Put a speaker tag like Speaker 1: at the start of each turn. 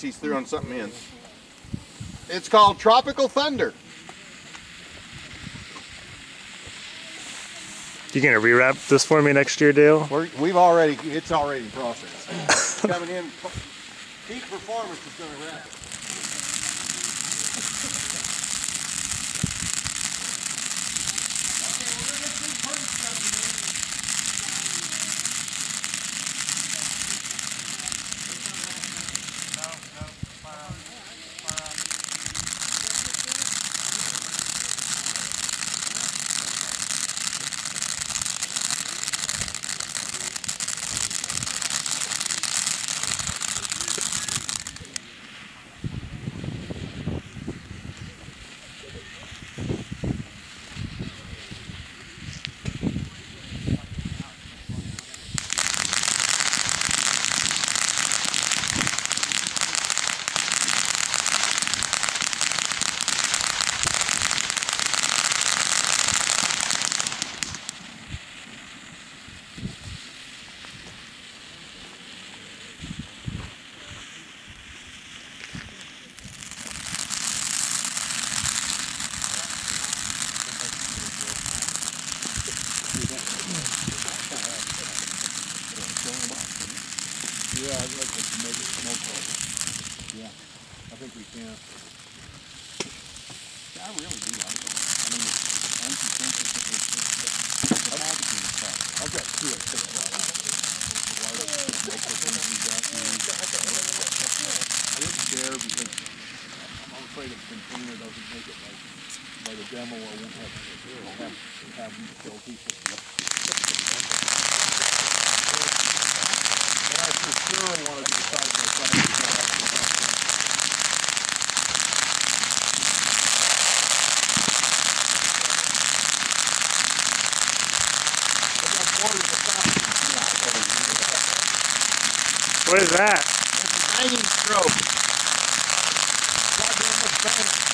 Speaker 1: He's throwing something in. It's called Tropical Thunder.
Speaker 2: You gonna rewrap this for me next year, Dale?
Speaker 1: We're, we've already, it's already in process. Coming in, peak performance is going to wrap it. Yeah, I'd like to make it smoke over. Yeah, I think we can. I really do like. I mean, it's anti-sensitive. It's. I've got two I picked out. The largest local things we got. I didn't share because I'm afraid a container doesn't make it like, demo, I won't have, I'll have, have them kill people. And I for sure want to do side by side.
Speaker 2: What is that?
Speaker 1: Hanging stroke. Goddamn, it's bad.